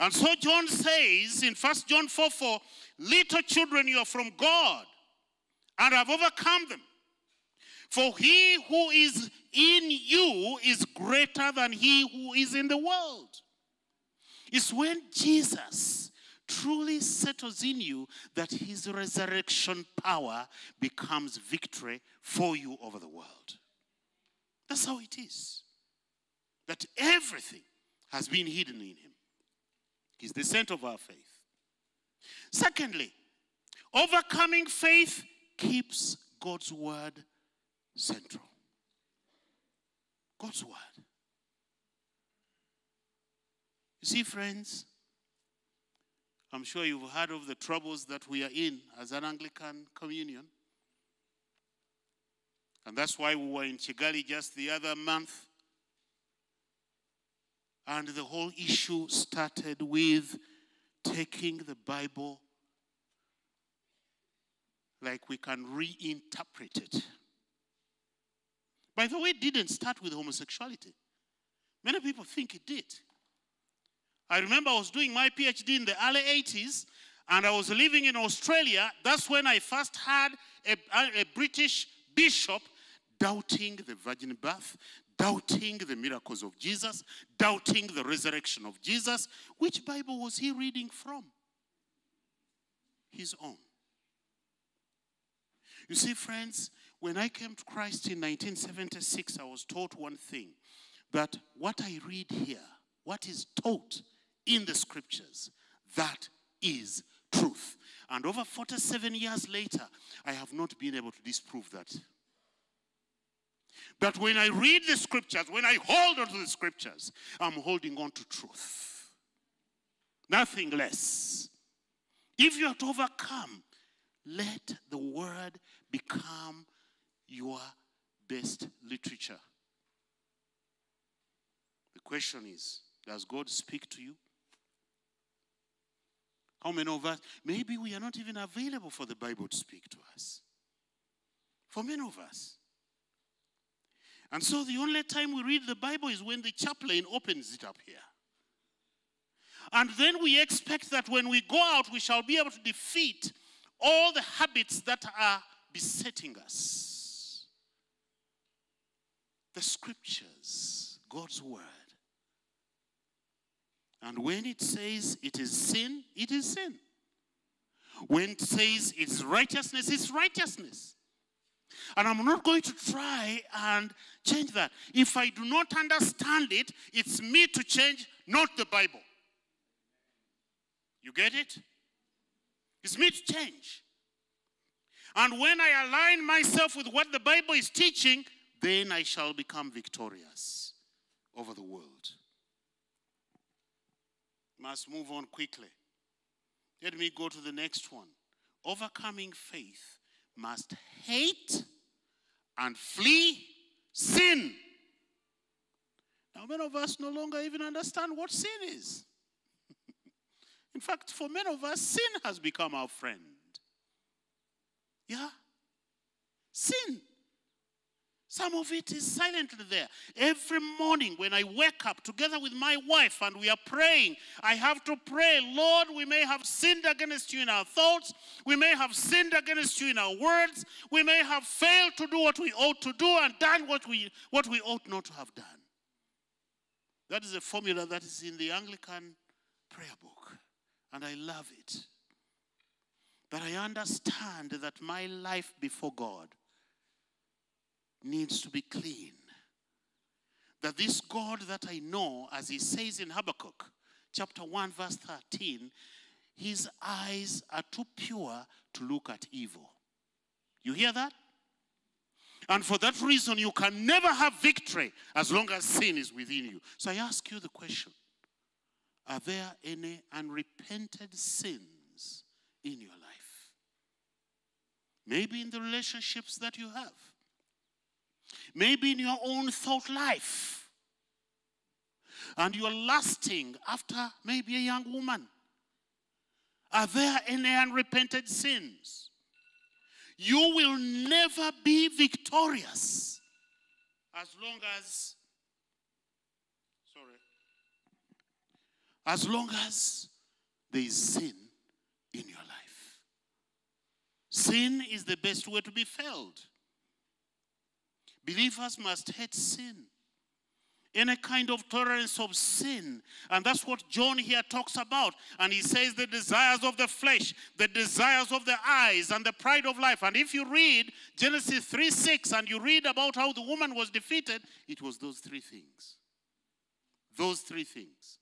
[SPEAKER 12] And so John says in 1 John 4 4, little children, you are from God and have overcome them. For he who is in you is greater than he who is in the world. It's when Jesus truly settles in you that his resurrection power becomes victory for you over the world. That's how it is. That everything has been hidden in him. He's the center of our faith. Secondly, overcoming faith keeps God's word central. God's word. You see, friends, I'm sure you've heard of the troubles that we are in as an Anglican communion. And that's why we were in Kigali just the other month. And the whole issue started with taking the Bible like we can reinterpret it. By the way, it didn't start with homosexuality. Many people think it did. I remember I was doing my PhD in the early 80s and I was living in Australia. That's when I first had a, a, British bishop doubting the virgin birth, doubting the miracles of Jesus, doubting the resurrection of Jesus. Which Bible was he reading from? His own. You see, friends, when I came to Christ in 1976, I was taught one thing that what I read here, what is taught in the scriptures, that is truth. And over 47 years later, I have not been able to disprove that. But when I read the scriptures, when I hold on to the scriptures, I'm holding on to truth. Nothing less. If you are to overcome, let the word become your best literature. The question is Does God speak to you? How many of us, maybe we are not even available for the Bible to speak to us? For many of us. And so the only time we read the Bible is when the chaplain opens it up here. And then we expect that when we go out, we shall be able to defeat all the habits that are besetting us. The scriptures, God's word. And when it says it is sin, it is sin. When it says it's righteousness, it's righteousness. And I'm not going to try and change that. If I do not understand it, it's me to change, not the Bible. You get it? It's me to change. And when I align myself with what the Bible is teaching, then I shall become victorious over the world. Must move on quickly. Let me go to the next one. Overcoming faith must hate and flee sin. Now, many of us no longer even understand what sin is. In fact, for many of us, sin has become our friend. Yeah? Sin. Some of it is silently there. Every morning when I wake up together with my wife and we are praying, I have to pray, Lord, we may have sinned against you in our thoughts. We may have sinned against you in our words. We may have failed to do what we ought to do and done what we, what we ought not to have done. That is a formula that is in the Anglican prayer book. And I love it. But I understand that my life before God needs to be clean. That this God that I know, as he says in Habakkuk chapter 1, verse 13, his eyes are too pure to look at evil. You hear that? And for that reason, you can never have victory as long as sin is within you. So I ask you the question Are there any unrepented sins in your life? Maybe in the relationships that you have maybe in your own thought life. And you're lusting after maybe a young woman. Are there any unrepented sins? You will never be victorious as long as, sorry, as long as there is sin in your life. Sin is the best way to be felt. Believers must hate sin. Any kind of tolerance of sin. And that's what John here talks about. And he says the desires of the flesh, the desires of the eyes, and the pride of life. And if you read Genesis 3 6 and you read about how the woman was defeated, it was those three things. Those three things.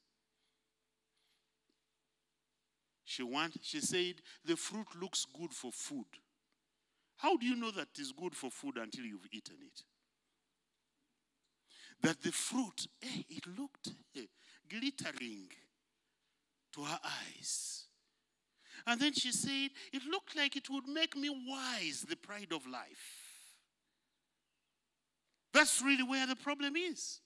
[SPEAKER 12] She, want, she said, The fruit looks good for food. How do you know that it is good for food until you've eaten it? That the fruit, eh, it looked eh, glittering to her eyes. And then she said, It looked like it would make me wise, the pride of life. That's really where the problem is.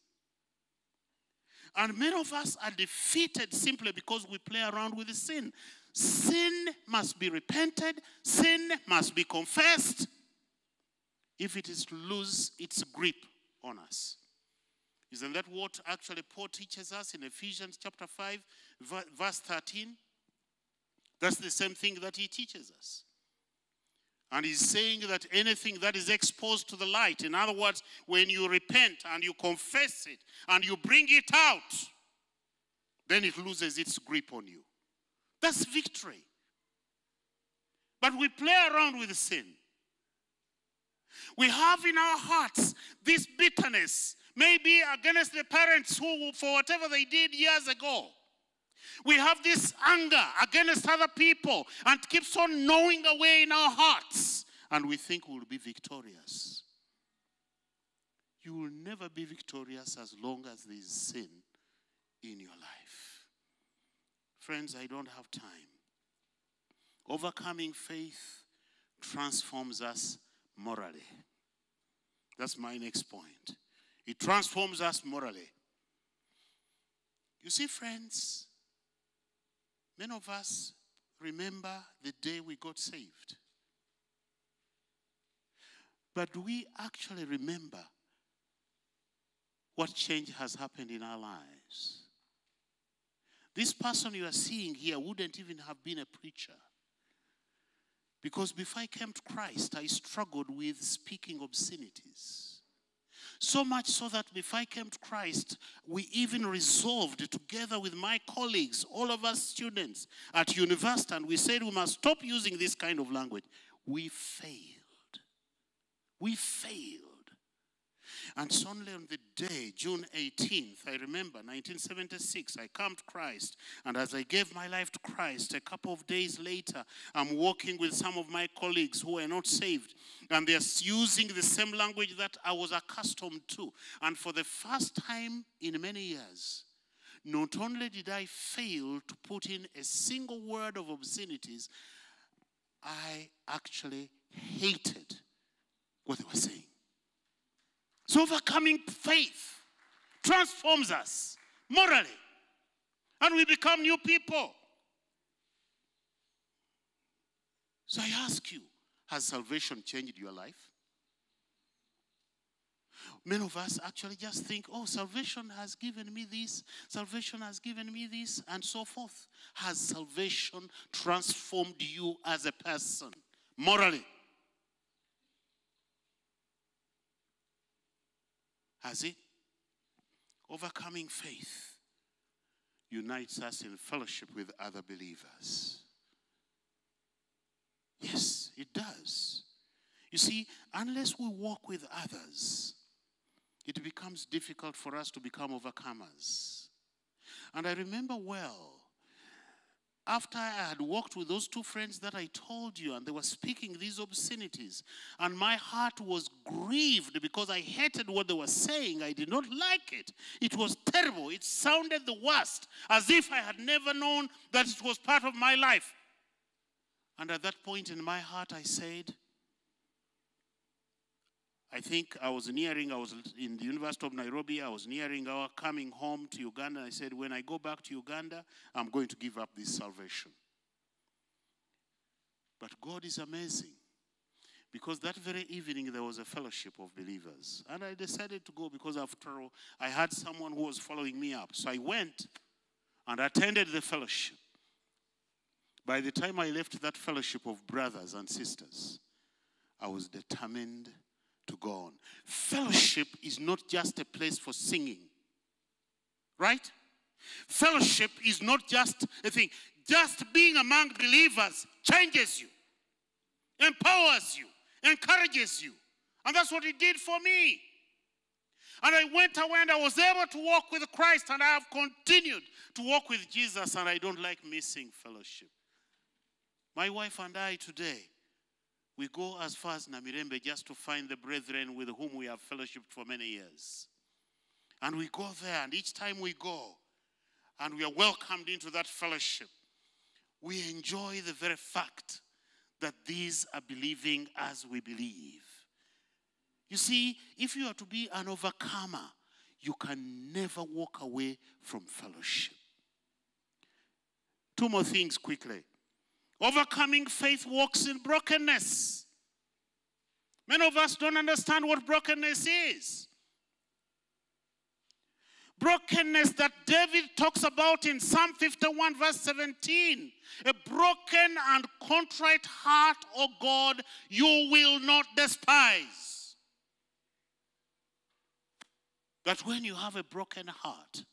[SPEAKER 12] And many of us are defeated simply because we play around with the sin. Sin must be repented, sin must be confessed if it is to lose its grip on us. Isn't that what actually Paul teaches us in Ephesians chapter 5, verse 13? That's the same thing that he teaches us. And he's saying that anything that is exposed to the light, in other words, when you repent and you confess it and you bring it out, then it loses its grip on you. That's victory. But we play around with sin. We have in our hearts this bitterness, maybe against the parents who, for whatever they did years ago. We have this anger against other people and keeps on gnawing away in our hearts, and we think we'll be victorious. You will never be victorious as long as there is sin in your life. Friends, I don't have time. Overcoming faith transforms us morally. That's my next point. It transforms us morally. You see, friends, many of us remember the day we got saved. But do we actually remember what change has happened in our lives? This person you are seeing here wouldn't even have been a preacher. Because before I came to Christ, I struggled with speaking obscenities. So much so that before I came to Christ, we even resolved together with my colleagues, all of us students at university, and we said we must stop using this kind of language. We failed. We failed. And only on the day, June 18th, I remember, 1976, I come to Christ. And as I gave my life to Christ, a couple of days later, I'm walking with some of my colleagues who are not saved. And they're using the same language that I was accustomed to. And for the first time in many years, not only did I fail to put in a single word of obscenities, I actually hated what they were saying. So, overcoming faith transforms us morally, and we become new people. So, I ask you has salvation changed your life? Many of us actually just think, oh, salvation has given me this, salvation has given me this, and so forth. Has salvation transformed you as a person morally? Has it? Overcoming faith unites us in fellowship with other believers. Yes, it does. You see, unless we walk with others, it becomes difficult for us to become overcomers. And I remember well after I had walked with those two friends that I told you, and they were speaking these obscenities, and my heart was grieved because I hated what they were saying. I did not like it. It was terrible. It sounded the worst, as if I had never known that it was part of my life. And at that point in my heart, I said, I think I was nearing, I was in the University of Nairobi, I was nearing our coming home to Uganda. I said, when I go back to Uganda, I'm going to give up this salvation. But God is amazing. Because that very evening there was a fellowship of believers. And I decided to go because after all, I had someone who was following me up. So I went and attended the fellowship. By the time I left that fellowship of brothers and sisters, I was determined to go on. Fellowship is not just a place for singing, right? Fellowship is not just a thing. Just being among believers changes you, empowers you, encourages you. And that's what it did for me. And I went away and I was able to walk with Christ, and I have continued to walk with Jesus, and I don't like missing fellowship. My wife and I today, we go as far as Namirembe just to find the brethren with whom we have fellowshiped for many years. And we go there, and each time we go, and we are welcomed into that fellowship, we enjoy the very fact that these are believing as we believe. You see, if you are to be an overcomer, you can never walk away from fellowship. Two more things quickly. Overcoming faith walks in brokenness. Many of us don't understand what brokenness is. Brokenness that David talks about in Psalm 51, verse 17. A broken and contrite heart, O God, you will not despise. That when you have a broken heart,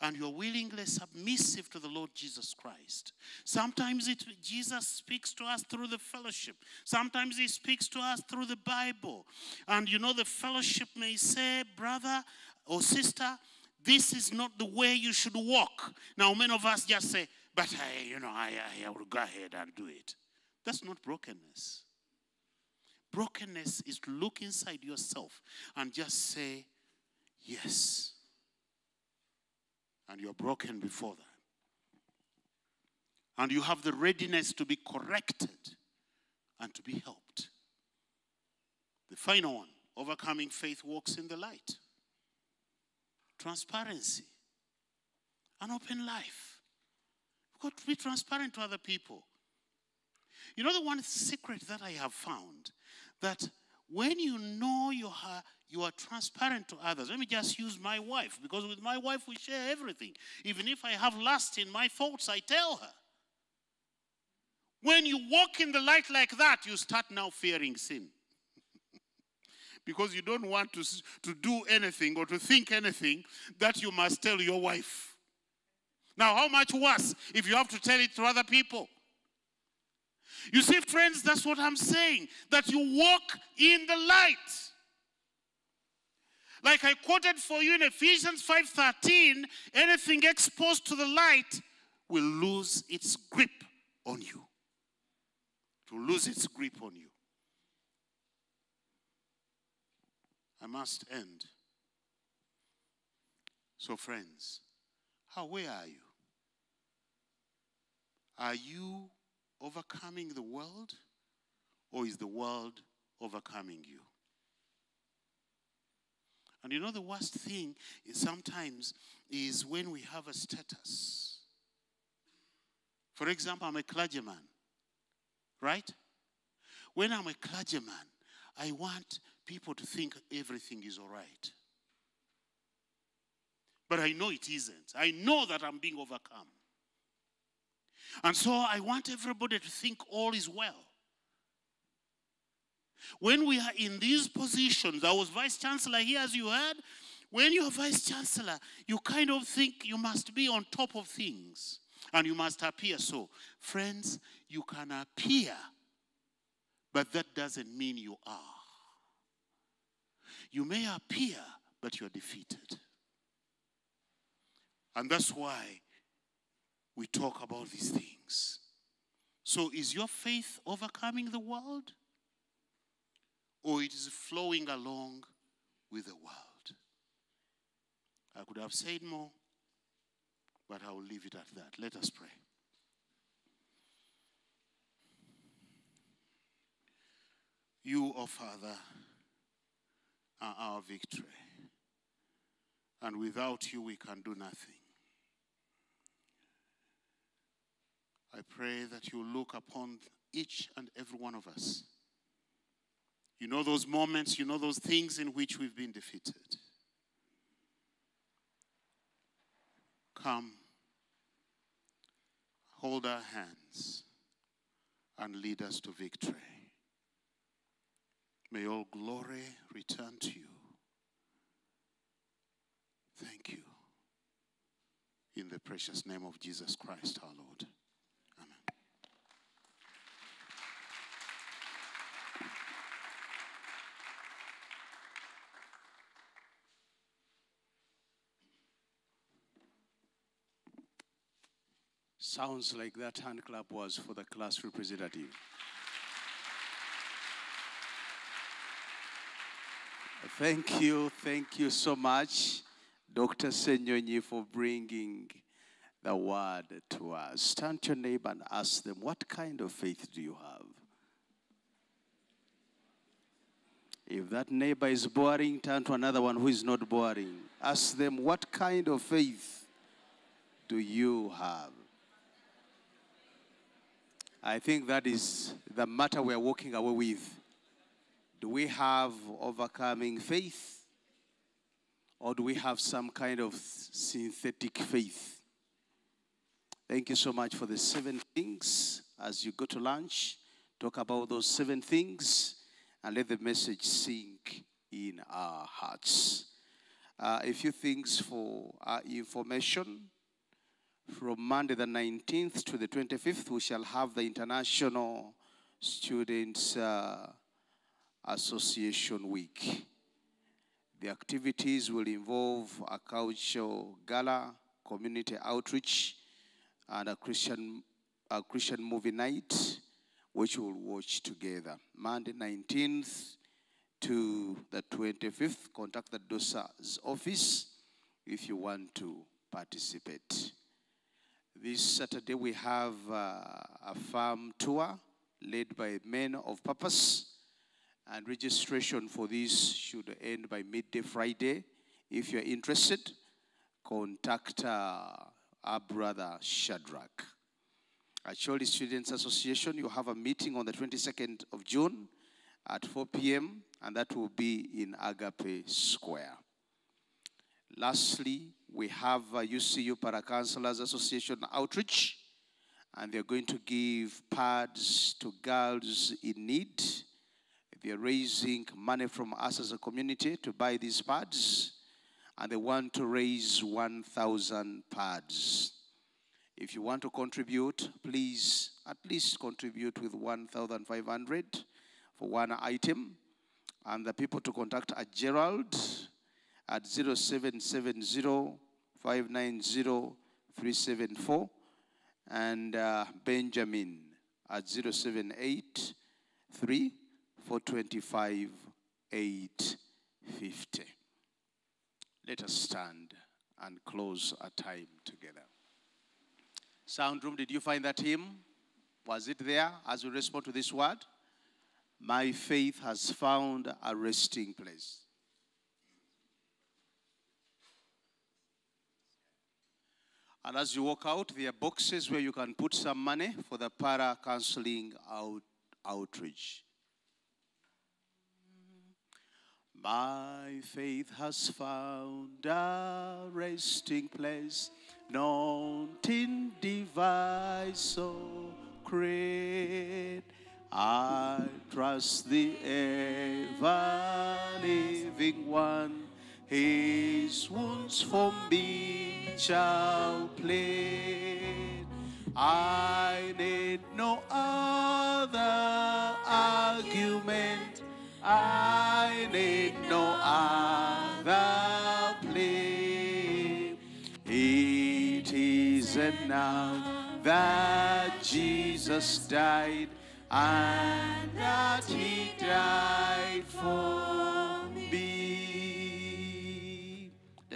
[SPEAKER 12] and you're willingly submissive to the Lord Jesus Christ. Sometimes it, Jesus speaks to us through the fellowship. Sometimes he speaks to us through the Bible. And you know, the fellowship may say, brother or sister, this is not the way you should walk. Now, many of us just say, but I, you know, I, I will go ahead and do it. That's not brokenness. Brokenness is to look inside yourself and just say, yes and you're broken before that. And you have the readiness to be corrected and to be helped. The final one overcoming faith walks in the light. Transparency, an open life. You've got to be transparent to other people. You know, the one secret that I have found that when you know you are, you are transparent to others. Let me just use my wife, because with my wife we share everything. Even if I have lust in my thoughts, I tell her. When you walk in the light like that, you start now fearing sin. because you don't want to, to do anything or to think anything that you must tell your wife. Now, how much worse if you have to tell it to other people? You see, friends, that's what I'm saying. That you walk in the light. Like I quoted for you in Ephesians 5:13, anything exposed to the light will lose its grip on you. To lose its grip on you. I must end. So, friends, how where are you? Are you overcoming the world, or is the world overcoming you? And you know, the worst thing is sometimes is when we have a status. For example, I'm a clergyman, right? When I'm a clergyman, I want people to think everything is all right. But I know it isn't. I know that I'm being overcome. And so I want everybody to think all is well. When we are in these positions, I was vice chancellor here, as you heard. When you're vice chancellor, you kind of think you must be on top of things and you must appear so. Friends, you can appear, but that doesn't mean you are. You may appear, but you're defeated. And that's why we talk about these things. So, is your faith overcoming the world? Or it is flowing along with the world? I could have said more, but I will leave it at that. Let us pray. You, O oh Father, are our victory. And without you, we can do nothing. I pray that you look upon each and every one of us. You know those moments, you know those things in which we've been defeated. Come, hold our hands, and lead us to victory. May all glory return to you. Thank you. In the precious name of Jesus Christ our Lord.
[SPEAKER 5] Sounds like that hand clap was for the class representative. Thank you, thank you so much, Dr. Senyonyi, for bringing the word to us. Turn to your neighbor and ask them, What kind of faith do you have? If that neighbor is boring, turn to another one who is not boring. Ask them, What kind of faith do you have? I think that is the matter we're walking away with. Do we have overcoming faith? Or do we have some kind of synthetic faith? Thank you so much for the seven things. As you go to lunch, talk about those seven things and let the message sink in our hearts. Uh, a few things for our information. From Monday the 19th to the 25th, we shall have the International Students uh, Association Week. The activities will involve a cultural gala, community outreach, and a Christian, a Christian movie night, which we'll watch together. Monday 19th to the 25th, contact the DOSA's office if you want to participate. This Saturday, we have uh, a farm tour led by Men of Purpose, and registration for this should end by midday Friday. If you're interested, contact uh, our brother Shadrach. Acholi Students Association, you have a meeting on the 22nd of June at 4 p.m., and that will be in Agape Square. Lastly, we have a UCU Para Counselors Association outreach, and they're going to give pads to girls in need. They're raising money from us as a community to buy these pads, and they want to raise 1,000 pads. If you want to contribute, please at least contribute with 1,500 for one item. And the people to contact are Gerald at 0770 590 374 and uh, Benjamin at 078 425 850. Let us stand and close our time together. Sound room, did you find that hymn? Was it there as we respond to this word? My faith has found a resting place. And as you walk out, there are boxes where you can put some money for the para counseling out, outreach. My faith has found a resting place, not in device so great. I trust the ever living one. His wounds for me shall plead. I need no other argument. I need no other plea. It is enough that Jesus died and that he died for.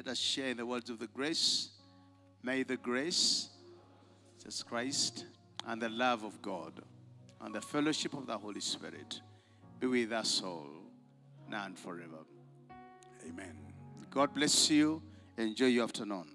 [SPEAKER 5] Let us share in the words of the grace. May the grace, Jesus Christ, and the love of God, and the fellowship of the Holy Spirit be with us all now and forever. Amen. God bless you. Enjoy your afternoon.